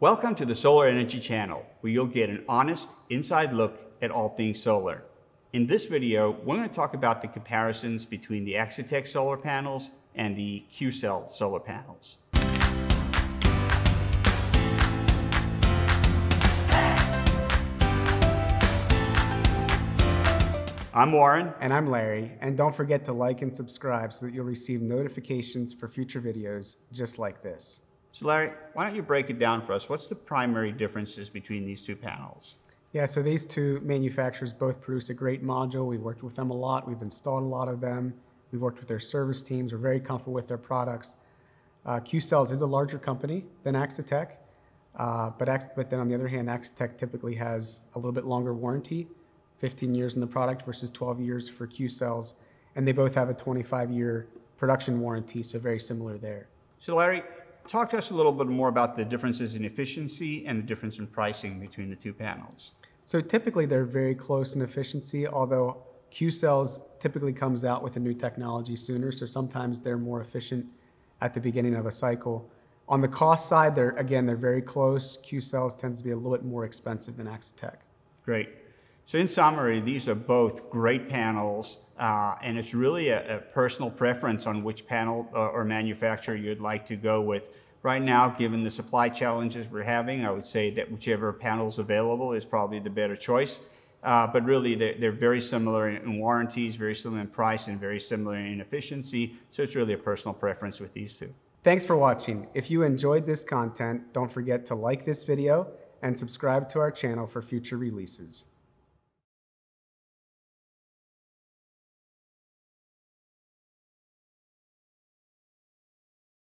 Welcome to the Solar Energy Channel, where you'll get an honest, inside look at all things solar. In this video, we're going to talk about the comparisons between the Axitec solar panels and the Qcell solar panels. I'm Warren. And I'm Larry. And don't forget to like and subscribe so that you'll receive notifications for future videos just like this. So Larry, why don't you break it down for us? What's the primary differences between these two panels? Yeah, so these two manufacturers both produce a great module. We've worked with them a lot. We've installed a lot of them. We've worked with their service teams. We're very comfortable with their products. Uh, Qcells is a larger company than Axitec, uh, but, but then on the other hand, Axitec typically has a little bit longer warranty, 15 years in the product versus 12 years for Qcells, and they both have a 25-year production warranty, so very similar there. So Larry, talk to us a little bit more about the differences in efficiency and the difference in pricing between the two panels. So typically they're very close in efficiency, although Q cells typically comes out with a new technology sooner, so sometimes they're more efficient at the beginning of a cycle. On the cost side, they're again they're very close. Q cells tends to be a little bit more expensive than Axitec. Great. So in summary, these are both great panels, uh, and it's really a, a, personal preference on which panel or, or manufacturer you'd like to go with. Right now, given the supply challenges we're having, I would say that whichever panel is available is probably the better choice. Uh, but really, they're, they're, very similar in warranties, very similar in price, and very similar in efficiency. So it's really a personal preference with these two. Thanks for watching. If you enjoyed this content, don't forget to like this video and subscribe to our channel for future releases.